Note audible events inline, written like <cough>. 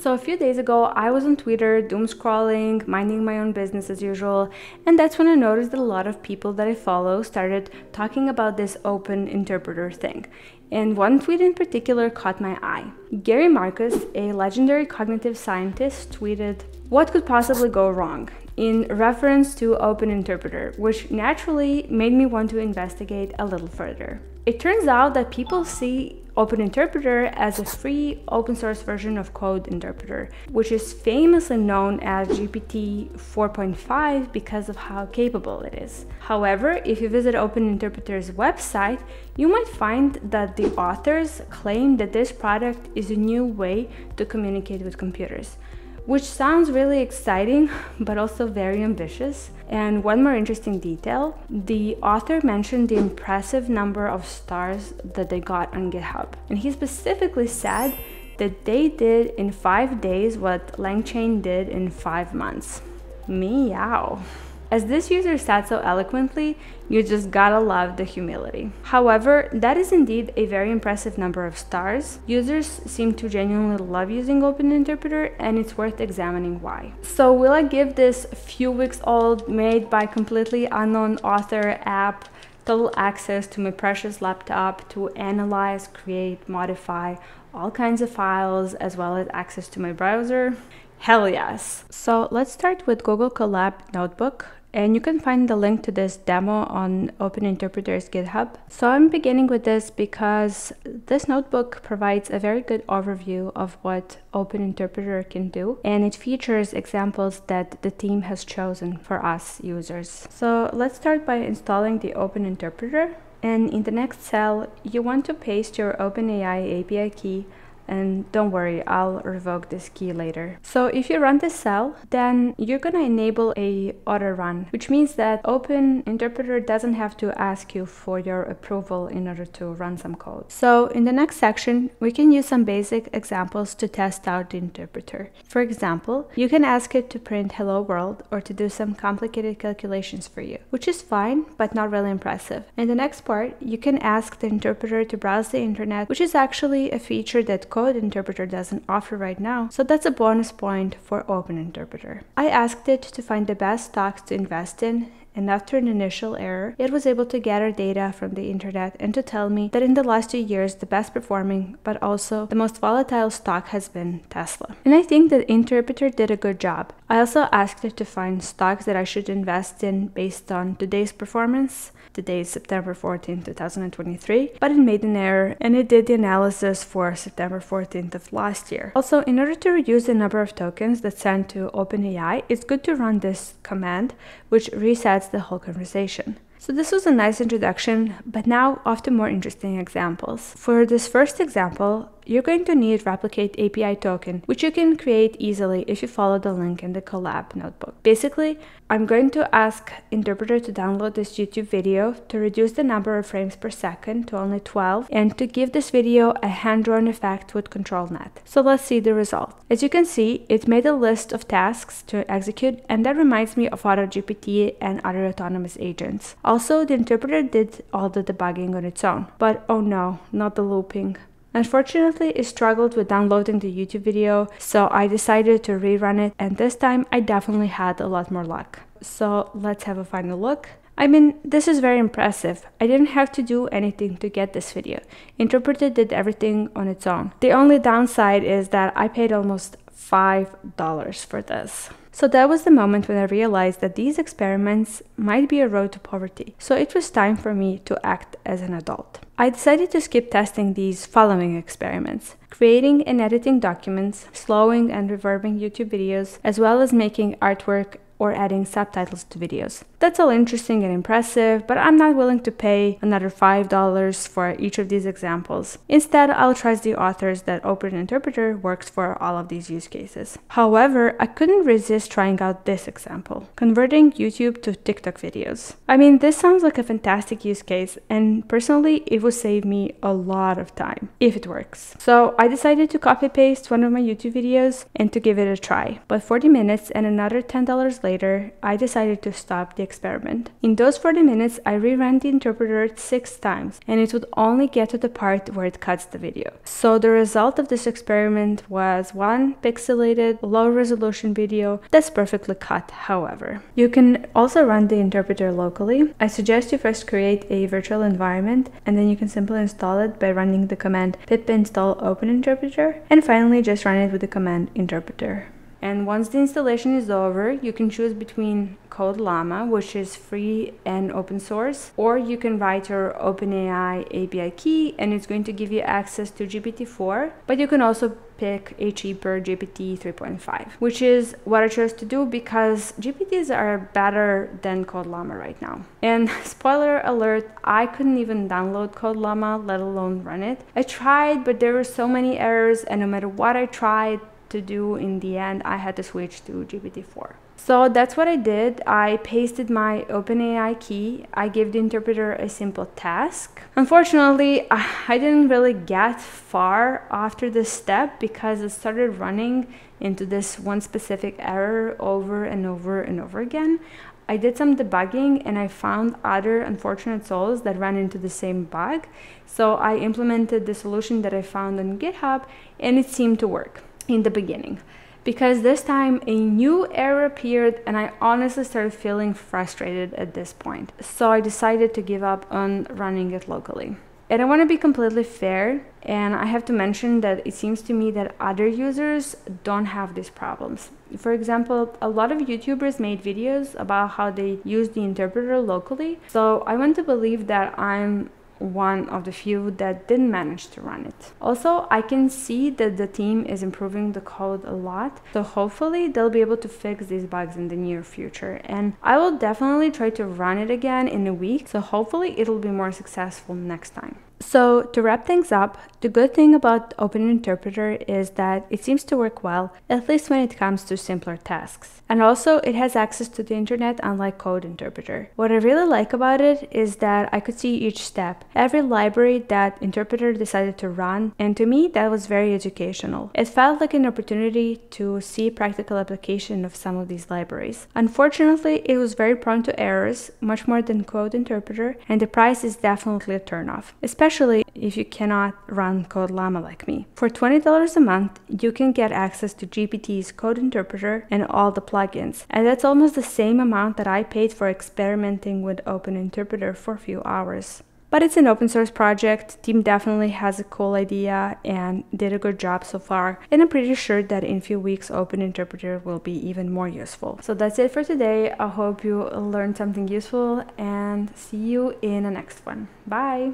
So a few days ago, I was on Twitter doom scrolling, minding my own business as usual, and that's when I noticed that a lot of people that I follow started talking about this open interpreter thing. And one tweet in particular caught my eye. Gary Marcus, a legendary cognitive scientist, tweeted, What could possibly go wrong? in reference to Open Interpreter, which naturally made me want to investigate a little further. It turns out that people see Open Interpreter as a free open source version of Code Interpreter, which is famously known as GPT 4.5 because of how capable it is. However, if you visit Open Interpreter's website, you might find that the authors claim that this product is a new way to communicate with computers which sounds really exciting, <laughs> but also very ambitious. And one more interesting detail the author mentioned the impressive number of stars that they got on GitHub. And he specifically said that they did in five days what LangChain did in five months. Meow. As this user said so eloquently, you just gotta love the humility. However, that is indeed a very impressive number of stars. Users seem to genuinely love using Open Interpreter and it's worth examining why. So will I give this few weeks old, made by completely unknown author app total access to my precious laptop to analyze, create, modify all kinds of files as well as access to my browser? Hell yes. So let's start with Google Colab Notebook. And you can find the link to this demo on Open Interpreter's GitHub. So I'm beginning with this because this notebook provides a very good overview of what Open Interpreter can do. And it features examples that the team has chosen for us users. So let's start by installing the Open Interpreter. And in the next cell, you want to paste your OpenAI API key and don't worry, I'll revoke this key later. So if you run this cell, then you're gonna enable a auto run, which means that Open Interpreter doesn't have to ask you for your approval in order to run some code. So in the next section, we can use some basic examples to test out the interpreter. For example, you can ask it to print hello world or to do some complicated calculations for you, which is fine, but not really impressive. In the next part, you can ask the interpreter to browse the internet, which is actually a feature that Code Interpreter doesn't offer right now, so that's a bonus point for Open Interpreter. I asked it to find the best stocks to invest in and after an initial error, it was able to gather data from the internet and to tell me that in the last two years, the best performing but also the most volatile stock has been Tesla. And I think that Interpreter did a good job. I also asked it to find stocks that I should invest in based on today's performance. Today is September 14, 2023, but it made an error and it did the analysis for September 14th of last year. Also, in order to reduce the number of tokens that send to OpenAI, it's good to run this command, which resets the whole conversation. So this was a nice introduction, but now off to more interesting examples. For this first example, you're going to need replicate API token, which you can create easily if you follow the link in the Colab notebook. Basically, I'm going to ask Interpreter to download this YouTube video to reduce the number of frames per second to only 12 and to give this video a hand-drawn effect with ControlNet. So let's see the result. As you can see, it made a list of tasks to execute and that reminds me of AutoGPT and other autonomous agents. Also, the interpreter did all the debugging on its own. But oh no, not the looping. Unfortunately, it struggled with downloading the YouTube video, so I decided to rerun it, and this time I definitely had a lot more luck. So let's have a final look. I mean, this is very impressive. I didn't have to do anything to get this video. Interpreter did everything on its own. The only downside is that I paid almost $5 for this. So that was the moment when I realized that these experiments might be a road to poverty. So it was time for me to act as an adult. I decided to skip testing these following experiments creating and editing documents, slowing and reverbing YouTube videos, as well as making artwork or adding subtitles to videos. That's all interesting and impressive, but I'm not willing to pay another $5 for each of these examples. Instead, I'll trust the authors that Open Interpreter works for all of these use cases. However, I couldn't resist trying out this example, converting YouTube to TikTok videos. I mean, this sounds like a fantastic use case, and personally, it would save me a lot of time, if it works. So I decided to copy paste one of my YouTube videos and to give it a try. But 40 minutes and another $10 later, I decided to stop the experiment. In those 40 minutes, I reran the interpreter six times and it would only get to the part where it cuts the video. So the result of this experiment was one pixelated, low resolution video that's perfectly cut, however. You can also run the interpreter locally. I suggest you first create a virtual environment and then you can simply install it by running the command pip install open interpreter and finally just run it with the command interpreter. And once the installation is over, you can choose between CodeLlama, which is free and open source, or you can write your OpenAI API key and it's going to give you access to GPT-4, but you can also pick a cheaper GPT 3.5, which is what I chose to do because GPTs are better than CodeLlama right now. And <laughs> spoiler alert, I couldn't even download CodeLlama, let alone run it. I tried, but there were so many errors, and no matter what I tried, to do in the end I had to switch to GPT-4. So that's what I did. I pasted my OpenAI key. I gave the interpreter a simple task. Unfortunately, <laughs> I didn't really get far after this step because it started running into this one specific error over and over and over again. I did some debugging and I found other unfortunate souls that ran into the same bug. So I implemented the solution that I found on GitHub and it seemed to work in the beginning because this time a new error appeared and I honestly started feeling frustrated at this point. So I decided to give up on running it locally. And I want to be completely fair, and I have to mention that it seems to me that other users don't have these problems. For example, a lot of YouTubers made videos about how they use the interpreter locally, so I want to believe that I'm one of the few that didn't manage to run it. Also, I can see that the team is improving the code a lot, so hopefully they'll be able to fix these bugs in the near future. And I will definitely try to run it again in a week, so hopefully it'll be more successful next time. So to wrap things up, the good thing about Open Interpreter is that it seems to work well, at least when it comes to simpler tasks. And also it has access to the internet unlike Code Interpreter. What I really like about it is that I could see each step, every library that Interpreter decided to run, and to me that was very educational. It felt like an opportunity to see practical application of some of these libraries. Unfortunately, it was very prone to errors, much more than Code Interpreter, and the price is definitely a turnoff, especially especially if you cannot run CodeLlama like me. For $20 a month, you can get access to GPT's code interpreter and all the plugins, and that's almost the same amount that I paid for experimenting with Open Interpreter for a few hours. But it's an open source project. Team definitely has a cool idea and did a good job so far. And I'm pretty sure that in a few weeks, Open Interpreter will be even more useful. So that's it for today. I hope you learned something useful and see you in the next one. Bye.